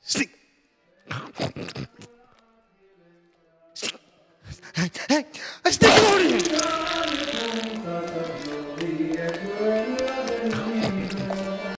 Stick. Hey, hey, stick